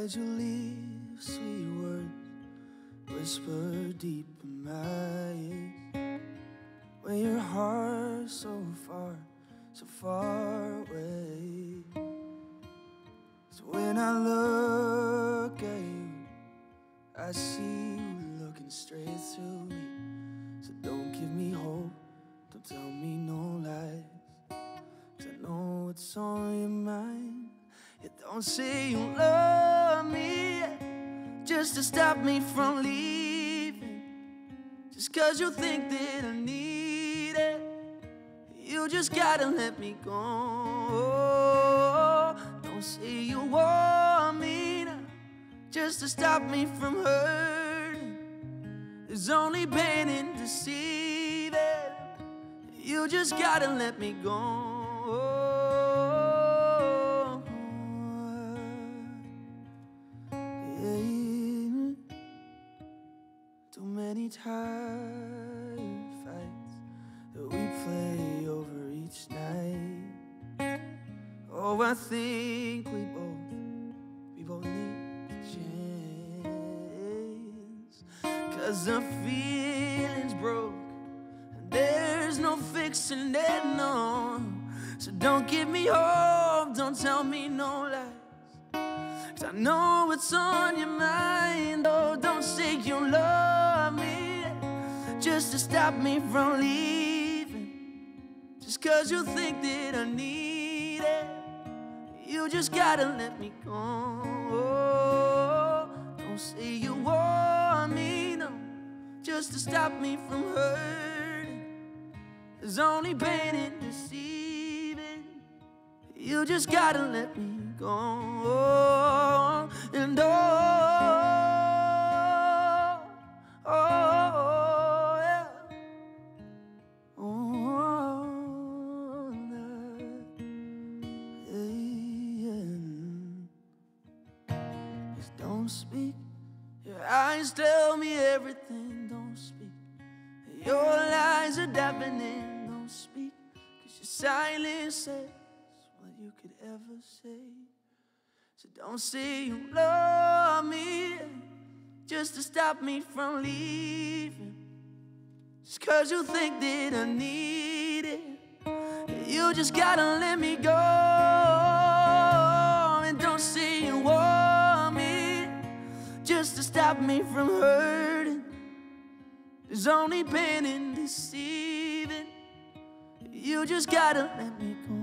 Why'd you leave sweet words whisper deep in my ears when your heart's so far, so far away? So when I look at you, I see you looking straight through me. So don't give me hope, don't tell me no lies. Cause I know what's on your mind. You don't say you love me just to stop me from leaving. Just cause you think that I need it, you just gotta let me go. Don't say you want me just to stop me from hurting. There's only pain in deceiving. You just gotta let me go. Tired fights that we play over each night. Oh, I think we both, we both need a chance. Cause the feeling's broke, and there's no fixing it, no. So don't give me hope, don't tell me no lies. Cause I know what's on your mind. Oh, don't say you love just to stop me from leaving. Just cause you think that I need it, you just gotta let me go. Don't say you want me, no, just to stop me from hurting. There's only pain in deceiving. You just gotta let me go. And speak. Your eyes tell me everything. Don't speak. Your lies are deafening. Don't speak. Cause your silence says what you could ever say. So don't say you love me just to stop me from leaving. Just cause you think that I need it. You just gotta let me go. To stop me from hurting. There's only pain in deceiving. You just gotta let me go.